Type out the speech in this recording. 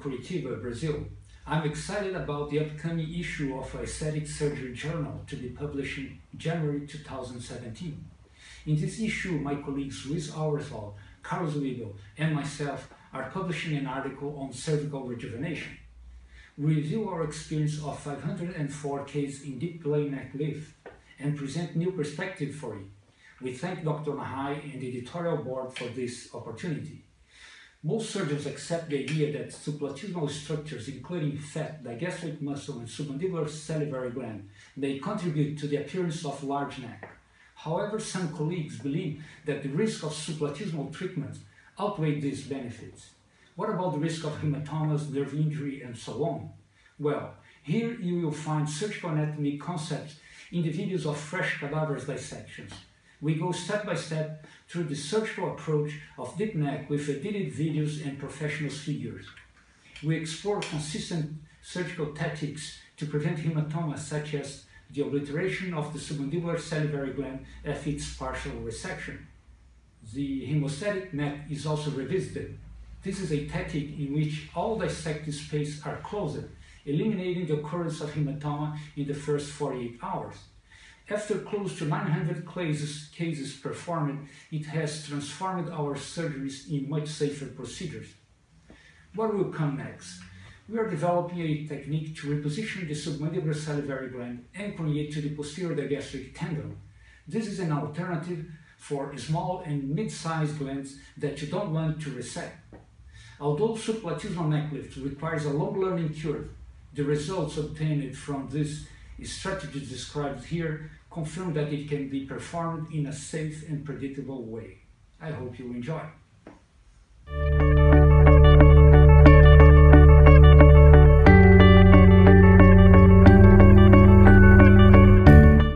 Curitiba, Brazil. I'm excited about the upcoming issue of Aesthetic Surgery Journal to be published in January 2017. In this issue, my colleagues Luis Auersvald, Carlos Weigel, and myself are publishing an article on cervical rejuvenation. We review our experience of 504 cases in deep plane neck lift and present new perspective for it. We thank Dr. Nahai and the editorial board for this opportunity. Most surgeons accept the idea that subplatysmal structures, including fat, digastric muscle, and submandibular salivary gland, may contribute to the appearance of large neck. However, some colleagues believe that the risk of subplatysmal treatment outweigh these benefits. What about the risk of hematomas, nerve injury, and so on? Well, here you will find surgical anatomy concepts in the videos of fresh cadavers dissections. We go step by step through the surgical approach of deep neck with edited videos and professional figures. We explore consistent surgical tactics to prevent hematomas such as the obliteration of the submandibular salivary gland at its partial resection. The hemostatic net is also revisited. This is a tactic in which all dissected spaces are closed, eliminating the occurrence of hematoma in the first 48 hours. After close to 900 cases, cases performed, it has transformed our surgeries in much safer procedures. What will come next? We are developing a technique to reposition the submandibular salivary gland, anchoring it to the posterior digastric tendon. This is an alternative for small and mid-sized glands that you don't want to resect. Although subplatysmal neck lift requires a long learning curve, the results obtained from this strategy described here confirm that it can be performed in a safe and predictable way. I hope you enjoy.